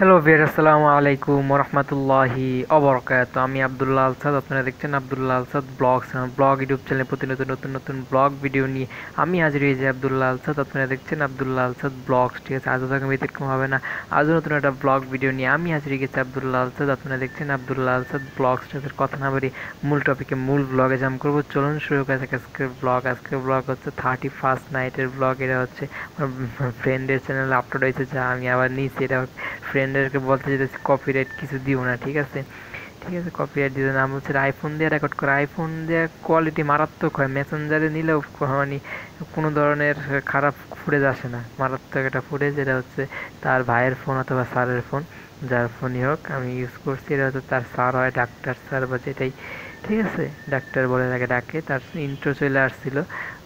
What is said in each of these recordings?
Hello ভিয়ার আসসালামু আলাইকুম রহমতুল্লাহি অবরকাত আমি আবদুল্লাহ আলসাদ। আপনারা দেখছেন Abdullah Alsad blogs blog YouTube চ্যানেলে প্রতিনিয়ত নতুন নতুন ব্লগ ভিডিও নিয়ে আমি হাজির হয়েছি আবদুল্লাহ আলসাদ। আপনারা দেখছেন আবদুল্লাহ আলসাদ ব্লগস। ঠিক আছে, আজও থাকা ব্যতিক্রম হবে না। আজও নতুন একটা ব্লগ ভিডিও নিয়ে আমি হাজির হয়ে গেছি আবদুল্লাহ আলসাদ। আপনারা দেখছেন আবদুল্লাহ আলসাদ ব্লগস। টাদের কথা না বলি মূল টপিকে মূল ব্লগে জাম করব। চলুন শুরু করে থাকে আজকের ব্লগ আজকের ব্লগ হচ্ছে থার্টি ফার্স্ট নাইটের ব্লগ এটা হচ্ছে আমার ফ্রেন্ডের চ্যানেলে আপলোড হয়েছে, যা আমি আবার নিয়েছি। এটা ফ্রেন্ডেরকে বলতে যেতেছি কপিরাইট কিছু দিও না, ঠিক আছে? ঠিক আছে কপিরাইট দিতে নাম হচ্ছে আইফোন দিয়ে রেকর্ড করে। আইফোন দিয়ে কোয়ালিটি মারাত্মক হয় মেসেঞ্জারে নিলেও মানে কোনো ধরনের খারাপ ফুটেজ আসে না। মারাত্মক একটা ফুটেজ এটা হচ্ছে তার ভাইয়ের ফোন অথবা স্যারের ফোন যার ফোনই হোক, আমি ইউজ করছি, এটা হচ্ছে তার স্যার হয় ডাক্তার স্যার বা যেটাই ঠিক আছে, ডাক্তার বলে তাকে ডাকে, তার ইন্ট্রো চলে আসছিল।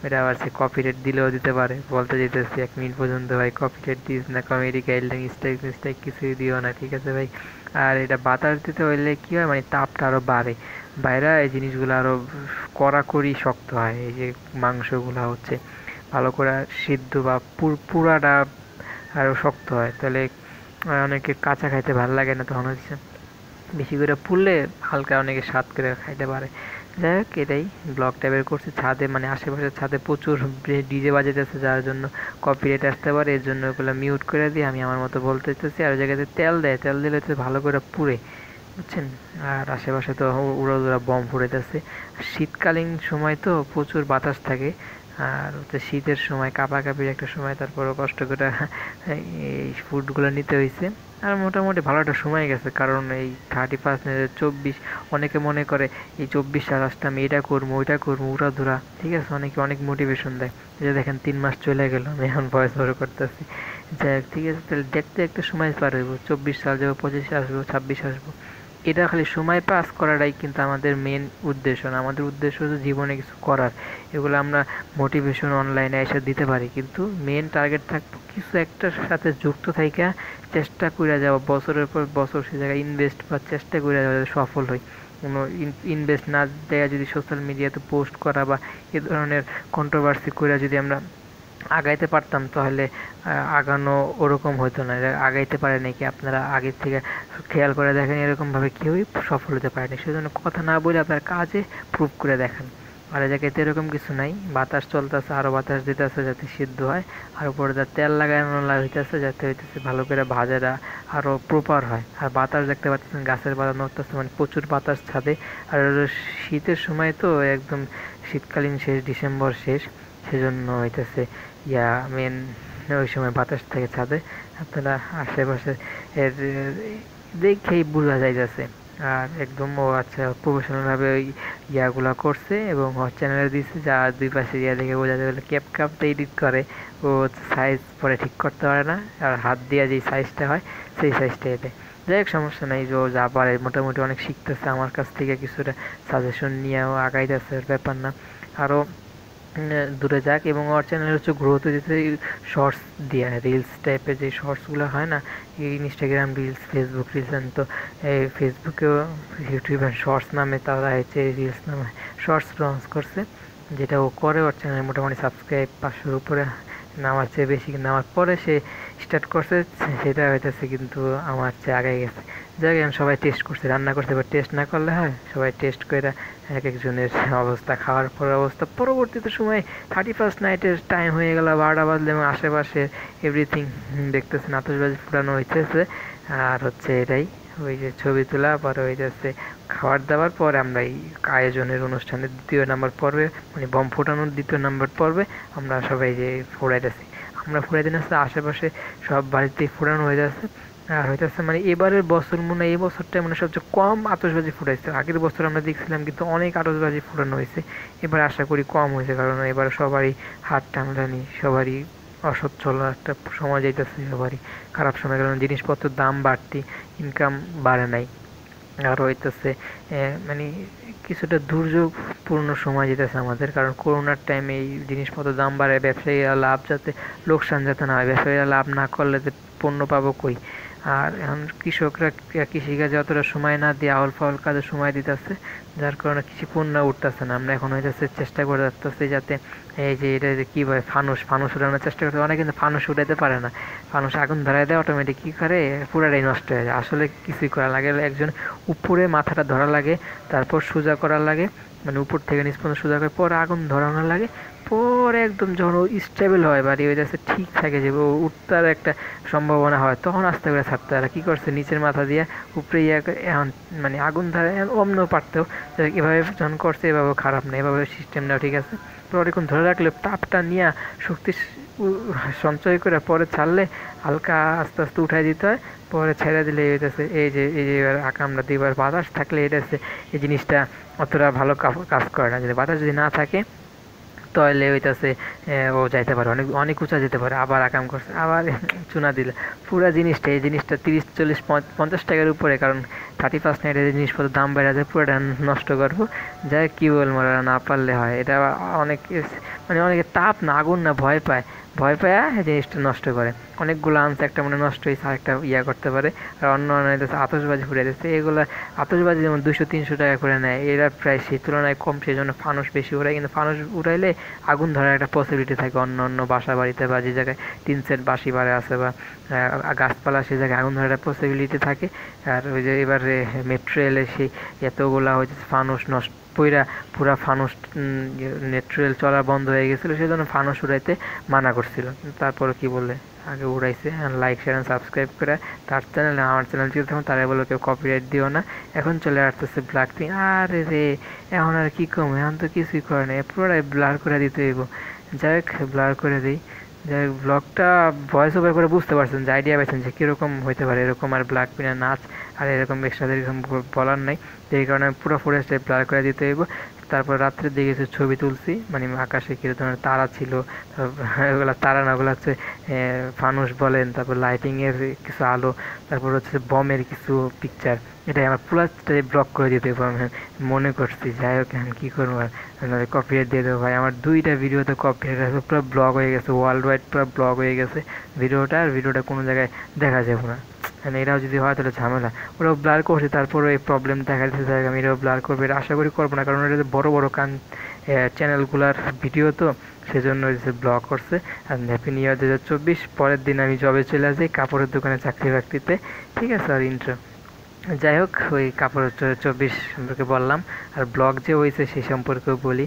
এটা আবার সে কপি রেট দিলেও দিতে পারে, বলতে যেতেছি, এক মিনিট পর্যন্ত ভাই কপি রেট দিস না কমেডি গাইডলাইন স্ট্রাইক স্ট্রাইক কিছুই দিও না, ঠিক আছে ভাই? আর এটা বাতাস দিতে হইলে কী হয় মানে তাপটা আরও বাড়ে। বাইরে এই জিনিসগুলো আরও কড়াকড়ি শক্ত হয়, এই যে মাংসগুলো হচ্ছে। ভালো করে সিদ্ধ বা পুরাটা আরও শক্ত হয়। তাহলে অনেকে কাঁচা খাইতে ভালো লাগে না তখন হচ্ছে। বেশি করে পুড়লে হালকা অনেকে স্বাদ করে খাইতে পারে। যাই হোক, এটাই ব্লগটা বের করছি ছাদে মানে আশেপাশের ছাদে প্রচুর ডিজে বাজাতেছে যার জন্য কপিরাইট আসতে পারে। এর জন্য ওগুলো মিউট করে দিয়ে আমি আমার মতো বলতে চাইছি আর জায়গাতে তেল দেয়, তেল দিলে হচ্ছে ভালো করে পুড়ে, বুঝছেন? আর আশেপাশে তো উড়া উড়া বম ফুড়েতেছে শীতকালীন সময় তো প্রচুর বাতাস থাকে আর হচ্ছে শীতের সময়, কাঁপাকাঁপির একটা সময়, তারপরও কষ্ট করে এই ফুডগুলো নিতে হয়েছে আর মোটামুটি ভালো একটা সময় গেছে, কারণ এই থার্টি ফার্স্ট চব্বিশ, অনেকে মনে করে এই চব্বিশ সাতাশটা আমি এটা করব ওইটা করব উড়া ধুরা ঠিক আছে? অনেকে অনেক মোটিভেশন দেয়। যে দেখেন, তিন মাস চলে গেল, আমি এখন ভয়েস ওভার করতেছি। যাই ঠিক আছে, তাহলে দেখতে দেখতে সময় পার হইব, চব্বিশ সাল যাব, পঁচিশে আসব, ছাব্বিশ আসব। এটা খালি সময় পাস করাটাই কিন্তু আমাদের মেন উদ্দেশ্য না। আমাদের উদ্দেশ্য হচ্ছে জীবনে কিছু করার। এগুলো আমরা মোটিভেশন অনলাইনে এসে দিতে পারি। কিন্তু মেন টার্গেট থাকব কিছু একটার সাথে যুক্ত থাইকা, চেষ্টা করে যাওয়া। বছরের পর বছর সে জায়গায় ইনভেস্ট বা চেষ্টা করে যাওয়া সফল হয় কোনো ইনভেস্ট না দেওয়া যদি সোশ্যাল মিডিয়াতে পোস্ট করা বা এ ধরনের কন্ট্রোভার্সি করে যদি আমরা আগাইতে পারতাম, তাহলে আগানো ওরকম হতো না। আগাইতে পারে নাকি আপনারা আগের থেকে খেয়াল করে দেখেন এরকমভাবে কেউই সফল হতে পারেনি। সেজন্য কথা না বলে আপনার কাজে প্রুভ করে দেখেন। আর জায়গাতে এরকম কিছু নাই। বাতাস চলতেছে আরও বাতাস দিতেছে যাতে সিদ্ধ হয়, আর উপরে যা তেল লাগানো হইতেছে, যাতে হইতেছে ভালো করে ভাজাটা আরও প্রপার হয়। আর বাতাস দেখতে পাচ্ছেন, গাছের পাতা নড়তেছে মানে প্রচুর বাতাস ছাদে। আর শীতের সময় তো একদম শীতকালীন শেষ, ডিসেম্বর শেষ, সেজন্য হইতেছে ইয়া মেন ওই সময় বাতাস থেকে ছাদে, আপনারা আশেপাশে এর, দেখেই বোঝা যাইতেছে আর একদম ও আচ্ছা প্রফেশনালভাবে ওই ইয়াগুলো করছে এবং চ্যানেলে দিচ্ছে যা দুই পাশে ইয়া দেখে বোঝা যায় ক্যাপ কাপটা এডিট করে, ও সাইজ পরে ঠিক করতে পারে না, আর হাত দিয়ে যেই সাইজটা হয়, সেই সাইজটা এতে। যাই হোক, সমস্যা নেই, যে ও যা পারে, মোটামুটি অনেক শিখতেছে। আমার কাছ থেকে কিছুটা সাজেশন নিয়েও আগাইতেছে ব্যাপার না। আরও দূরে যাক এবং ওর চ্যানেল হচ্ছে গ্রোথ যেতে শর্টস দিয়ে রিলস টাইপের যে শর্টসগুলো হয় না, এই ইনস্টাগ্রাম রিলস ফেসবুক রিলস তো, এই ফেসবুকেও ইউটিউব শর্টস নামে তারা হচ্ছে রিলস নামে শর্টস লঞ্চ করছে, যেটা ও করে ওর চ্যানেল মোটামুটি সাবস্ক্রাইব পাঁচশোর উপরে নামার চেয়ে বেশি নামার পরে সে স্টার্ট করছে সেটা হইতেছে কিন্তু আমার চেয়ে আগে গেছে। যাই আমি সবাই টেস্ট করছি, রান্না করছে এবার টেস্ট না করলে হয়? সবাই টেস্ট করে এক একজনের অবস্থা, খাওয়ার পর অবস্থা। পরবর্তীতে সময় থার্টি ফার্স্ট নাইটের টাইম হয়ে গেল, বারোটা বাজলে এবং আশেপাশে এভরিথিং দেখতেছেন আতসবাজি ফুটানো হইতেছে। আর হচ্ছে এটাই, ওই যে ছবি তোলা, পরে ওই যাচ্ছে খাবার দাবার, পরে আমরা এই আয়োজনের অনুষ্ঠানের দ্বিতীয় নাম্বার পর্বে মানে বম ফোটানোর দ্বিতীয় নাম্বার পর্বে আমরা সবাই যে ফোড়াইতেছি আমরা ফোড়াইতে আসতে আশেপাশে সব বাড়িতেই ফোড়ানো হয়ে যাচ্ছে। আর হইতেছে। মানে এবারের বছর মনে এই বছরটা মানে সবচেয়ে কম আতসবাজি ফুটাইছে। আগের বছর আমরা দেখছিলাম কিন্তু অনেক আতসবাজি ফুটানো হয়েছে। এবার আশা করি কম হয়েছে কারণ এবার সবারই হাত টানটানি সবারই অসচ্ছল একটা সময় যাইতেছে সবারই। খারাপ সময় কারণ জিনিসপত্রের দাম বাড়তি ইনকাম বাড়ে নাই। আর হইতেছে মানে কিছুটা দুর্যোগপূর্ণ সময় যেতেছে আমাদের কারণ করোনার টাইমে এই জিনিসপত্রের দাম বাড়ে ব্যবসায়ীরা লাভ যাতে, লোকসান যাতে না হয়। ব্যবসায়ীরা লাভ না করলে পণ্য পাবো কই? আর এখন কৃষকরা কৃষিকাজে অতটা সময় না দিয়ে আউল ফাউল কাজে সময় দিতেছে, যার কারণে কৃষি পণ্য উঠতেছে না। আমরা এখন হইতেছে চেষ্টা করে যাচ্ছি যাতে এই যে এটা কী বলে ফানুস ফানুস উঠানোর চেষ্টা করতে অনেক কিন্তু ফানুস উঠাইতে পারে না। ফানুস আগুন ধরাই দেয় অটোমেটিক কী করে? পুরাটাই নষ্ট হয়ে যায়। আসলে কিছুই করা লাগে একজন উপরে মাথাটা ধরা লাগে, তারপর সোজা করা লাগে মানে উপর থেকে নিচ পর্যন্ত সোজা করে পরে আগুন ধরানো লাগে। পরে একদম যখন ও স্টেবল হয়, বাড়ি ওই যাচ্ছে, ঠিক থাকে যে ও উঠতার একটা সম্ভাবনা হয়, তখন আস্তে করে ছাড়তে তারা কী করছে? নিচের মাথা দিয়ে উপরে এখন মানে আগুন ধরে অন্য পারতেও। এভাবে যখন করছে, এভাবে খারাপ না এভাবে সিস্টেম নেওয়া ঠিক আছে। পরে ধরে রাখলে, তাপটা নিয়ে শক্তি সঞ্চয় করে পরে ছাড়লে হালকা আস্তে আস্তে উঠাই দিতে হয়, পরে ছেড়ে দিলে হইতেছে এই যে এই যে এবার আকামটা দুইবার বাতাস থাকলে এটা এই জিনিসটা অতটা ভালো কাজ করে না। যদি বাতাস যদি না থাকে, তাহলে হইতাছে ও যাইতে পারে, অনেক অনেক উঁচা যেতে পারে, আবার আকাম করছে, আবার চুনা দিলে। পুরো জিনিসটা, এই জিনিসটা তিরিশ, চল্লিশ পঞ্চাশ টাকার উপরে, কারণ থার্টি ফার্স্ট নাইটে জিনিসপত্র দাম বেড়ে যায়, পুরোটা নষ্ট করব। যাই কী বলব না পারলে হয়। এটা অনেক মানে অনেকে তাপ না, আগুন না, ভয় পায়। ভয় পায় জিনিসটা নষ্ট করে। অনেকগুলো আনছে, একটা মানে নষ্ট হয়েছে আরেকটা ইয়া করতে পারে। আর অন্য অন্য আতসবাজি ফুটে দিচ্ছে এগুলো আতসবাজি যেমন দুশো তিনশো টাকা করে নেয়, এরা প্রায় সেই তুলনায় কম সেই জন্য ফানুস বেশি উড়ায়। কিন্তু ফানুস উড়াইলে আগুন ধরার একটা পসিবিলিটি থাকে অন্য অন্য বাসা বাড়িতে বা যে জায়গায় তিন সেট বাসি বাড়ে আছে বা গাছপালা সেই জায়গায় আগুন ধরার একটা পসিবিলিটি থাকে। আর ওই যে এবারে মেট্রো এলে সেই এতগুলা হয়েছে ফানুস নষ্ট, পইরা পুরা ফানুস নেট্রেল চলা বন্ধ হয়ে গেছিল সেই জন্য ফানুস উড়াইতে মানা করছিল। তারপর কি বলে আগে উড়াইছে লাইক শেয়ার অ্যান্ড সাবস্ক্রাইব করে তার চ্যানেল আমার চ্যানেল যদি থাকুন তারা বলো কেউ কপিরাইট দিও না। এখন চলে আসতেছে ব্ল্যাক পিং আরে রে, এখন আর কি কম এখন তো কিছুই করে না পুরোটাই ব্লার করে দিতে হইব। যাই হোক ব্লার করে দিই। যাই হোক ব্লগটা ভয়েস ওভার করে বুঝতে পারছেন যে আইডিয়া পাইছেন যে কীরকম হইতে পারে, এরকম আর ব্ল্যাক পিনের নাচ। আর এরকম এক্সট্রা এরকম বলার নাই। এই কারণে আমি পুরো ফুটেজটা ব্লার করে দিতে হইব। তারপর রাত্রের দিকে কিছু ছবি তুলছি মানে আকাশে কী ধরনের তারা ছিল ওগুলো তারা না, ওগুলো হচ্ছে ফানুস বলেন, তারপর লাইটিংয়ের কিছু আলো, তারপর হচ্ছে বমের কিছু পিকচার এটাই আমার পুরাটাই ব্লক করে দিতে আমি। মনে করছি, যাই হোক, এখন কী করব আর? কপিরাইট দিয়ে দেবো ভাই। আমার দুইটা ভিডিওতে কপিরাইট আছে পুরো ব্লগ হয়ে গেছে ওয়ার্ল্ড ওয়াইড পুরো ব্লগ হয়ে গেছে। ভিডিওটা আর ভিডিওটা কোনো জায়গায় দেখা যাবে না। মানে এরাও যদি হয় তাহলে ঝামেলা। ওরাও ব্লার করছে তারপরে এই প্রবলেম দেখা দিচ্ছে আমি এরাও ব্লার করবে। এটা আশা করি করব না, কারণ এটা বড় বড় কান চ্যানেলগুলার ভিডিও তো, সেজন্য ব্লগ করছে। আর হ্যাপি নিউ ইয়ার দু হাজার চব্বিশ। পরের দিন আমি জবে চলে আসি, কাপড়ের দোকানে চাকরি বাকরিতে ঠিক আছে, আর ইন্ট্রো যাই হোক, ওই কাপড় চব্বিশ সম্পর্কে বললাম। আর ব্লগ যে হয়েছে সেই সম্পর্কেও বলি।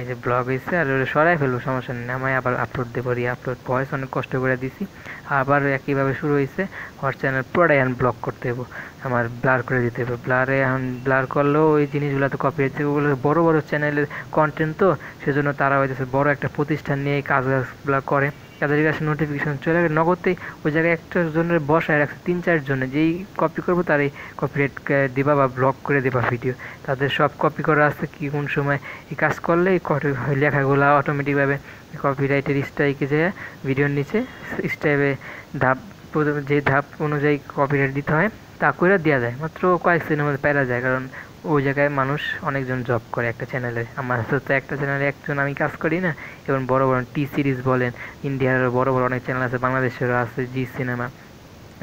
এই যে ব্লগ হয়েছে আর ওটা সরাই ফেলব, সমস্যা নেই। আমায় আবার আপলোড দেবো রি আপলোড ভয়েস অনেক কষ্ট করে দিছি। আবার একইভাবে শুরু হয়েছে আমার চ্যানেল পুরোটাই এখন ব্লক করতে দেবো আমার ব্লার করে দিতে হবে ব্লারে এখন ব্লার করলেও ওই জিনিসগুলো তো কপি হচ্ছে ওগুলো বড়ো বড়ো চ্যানেলের কন্টেন্ট তো, সেজন্য তারা হয়েছে বড় একটা প্রতিষ্ঠান নিয়ে কাজ কাজগুলো করে। তাদের কাছে নোটিফিকেশান চলে গেলে নগদতেই ওই জায়গায় একটা জনের বসায় রাখছে, তিন চারজনে যেই কপি করব তারই রেট দিবা বা ব্লক করে দেবা ভিডিও তাদের সব কপি করা আছে কি কোন সময়। এই কাজ করলে লেখাগুলো অটোমেটিকভাবে কপিরাইটের স্ট্রাইকে যায় ভিডিওর নিচে স্ট্রাইপে ধাপ যে ধাপ অনুযায়ী কপিরাইট দিতে হয়, তা করে দেওয়া যায়। মাত্র কয়েক সেকেন্ডের মধ্যে পেরা যায়, কারণ ওই জায়গায় মানুষ অনেকজন জব করে একটা চ্যানেলে আমার তো একটা চ্যানেলে একজন আমি কাজ করি না, এবং বড় বড় টি সিরিজ বলেন ইন্ডিয়ার বড় বড় অনেক চ্যানেল আছে, বাংলাদেশেরও আছে জি সিনেমা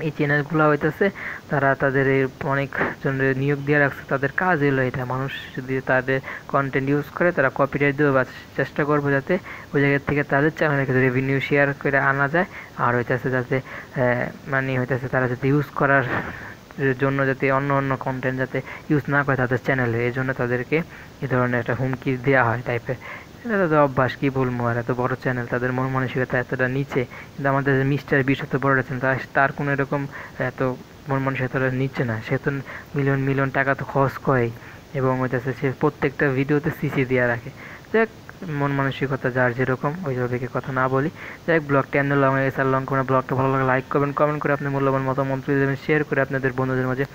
এই চ্যানেলগুলো হইতেছে, তারা তাদের অনেক জনের নিয়োগ দিয়ে রাখছে, তাদের কাজ এলো এটা। মানুষ যদি তাদের কন্টেন্ট ইউজ করে, তারা কপিরাইট দেবে বা চেষ্টা করব যাতে ওই জায়গা থেকে তাদের চ্যানেলে রেভিনিউ শেয়ার করে আনা যায়। আর হইতেছে যাতে মানে হইতেছে তারা যাতে ইউজ করার জন্য যাতে অন্য অন্য কন্টেন্ট যাতে ইউজ না করে তাদের চ্যানেলে এই জন্য তাদেরকে এ ধরনের একটা হুমকি দেওয়া হয় টাইপের এটা তো অভ্যাস, কী বলব? আর এত বড় চ্যানেল তাদের মন মানসিকতা এতটা নিচে কিন্তু আমাদের মিস্টার বিশ এত বড় চ্যানেল তার তার কোনো এরকম এত মন মানসিকতাটা নিচ্ছে না। সে তো মিলিয়ন মিলিয়ন টাকা তো খরচ করেই এবং হইতেছে সে প্রত্যেকটা ভিডিওতে সিসি দেওয়া রাখে। যাক মন মানসিকতা যার যেরকম ওইভাবে কথা না বলি। যাই হোক, ব্লগটি এমনি লং হয়ে গেছে আর লং করে ব্লগটা ভালো লাগে লাইক করবেন কমেন্ট করে আপনার মূল্যবান মতামত দেবেন শেয়ার করে আপনাদের বন্ধুদের মাঝে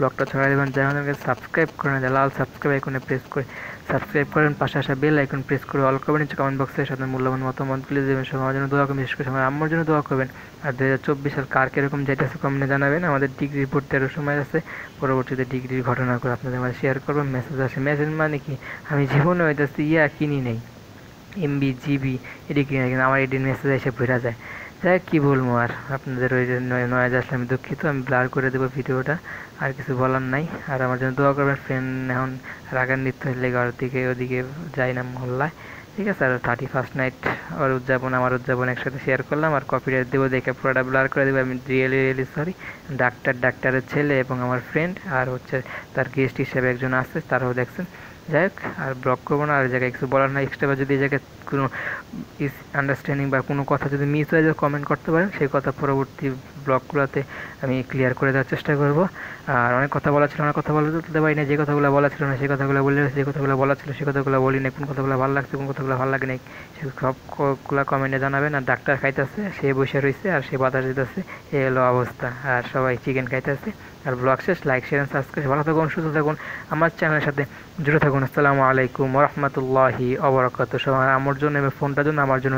ব্লগটা ছড়াই দেবেন চ্যানেলকে সাবস্ক্রাইব করে না লাল সাবস্ক্রাইব আইকনে প্রেস করে সাবস্ক্রাইব করেন, পাশে আসা বেল আইকন প্রেস করে অল করবেন নিচে কমেন্ট বক্সে সাথে মূল্যবান মতামত তুলে দেবেন, সবার জন্য দোয়া করবেন, বিশেষ করে সময় আমার জন্য দোয়া করবেন। আর দু হাজার চব্বিশ সাল কার কীরকম যেতেছে কমেন্টে জানাবেন, আমাদের ডিগ্রি পড়তে সময় আছে, পরবর্তীতে ডিগ্রির ঘটনা করে আপনাদের মাঝে শেয়ার করবেন মেসেজ আসে মেসেজ মানে কি? আমি জীবনে হইতেছি, ইয়া কিনি নেই এমবি জিবি এটি কিনে কিন্তু আমার এডির মেসেজ এসে ভরা যায়। যাই হোক, কি বলব আর? আপনাদের ওই যে নয়েজ আসলে আমি দুঃখিত আমি ব্লার করে দেবো ভিডিওটা আর কিছু বলার নাই। আর আমার জন্য দোয়া করবেন ফ্রেন্ড এখন রাগান্বিত হলে ঘরের দিকে ওদিকে যাই না মহল্লায়। ঠিক আছে আর থার্টি ফার্স্ট নাইট ওর উদযাপন আমার উদযাপন একসাথে শেয়ার করলাম আর কপিরাইট দেবো দেখে পুরোটা ব্লার করে দেবো। আমি রিয়েলি রিয়েলি সরি ডাক্তার ডাক্তারের ছেলে এবং আমার ফ্রেন্ড আর হচ্ছে তার গেস্ট হিসেবে একজন আসছে তারাও দেখছেন। যাই হোক আর ব্লক করব না আর জায়গায় কিছু বলার নাই এক্সট্রা যদি এই জায়গায় কোনো ইস আন্ডারস্ট্যান্ডিং বা কোনো কথা যদি মিস হয়ে যায় কমেন্ট করতে পারেন। সেই কথা পরবর্তী ব্লগগুলোতে আমি ক্লিয়ার করে দেওয়ার চেষ্টা করব। আর অনেক কথা বলা ছিল, অনেক কথা বলতে তুলতে পারি না যে কথাগুলো বলা ছিল না, সেই কথাগুলো বলে যে কথাগুলো বলা ছিল, সেই কথাগুলো বলি না কোন কথাগুলো ভালো লাগছে, কোন কথাগুলো ভালো লাগে নাই সবগুলো কমেন্টে জানাবেন। আর ডাক্তার খাইতেছে, সে বসে রয়েছে আর সে বাতাস দিতেছে। এই হলো অবস্থা। আর সবাই চিকেন খাইতেছে। আর ব্লগ শেষ। লাইক শেয়ার সাবস্ক্রাইব ভালো থাকুন, সুস্থ থাকুন। আমার চ্যানেলের সাথে জুড়ে থাকুন। আসসালামু আলাইকুম রহমতুল্লাহি অবরাকাত সবাই আমার জন্য এবং ফোনটার জন্য আমার জন্য